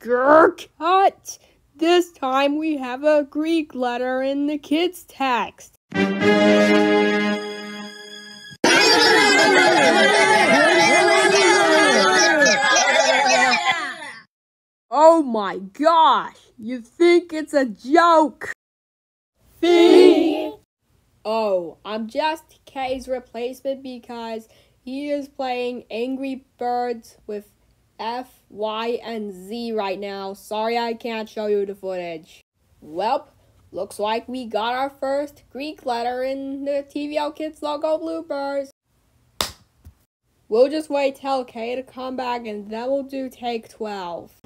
Grr, cut! This time we have a Greek letter in the kids' text. Oh my gosh! You think it's a joke? Phi! Oh, I'm just Kay's replacement because he is playing Angry Birds with F, Y, and Z right now. Sorry I can't show you the footage. Welp, looks like we got our first Greek letter in the TVO Kids logo bloopers. We'll just wait till Kay to come back and then we'll do take 12.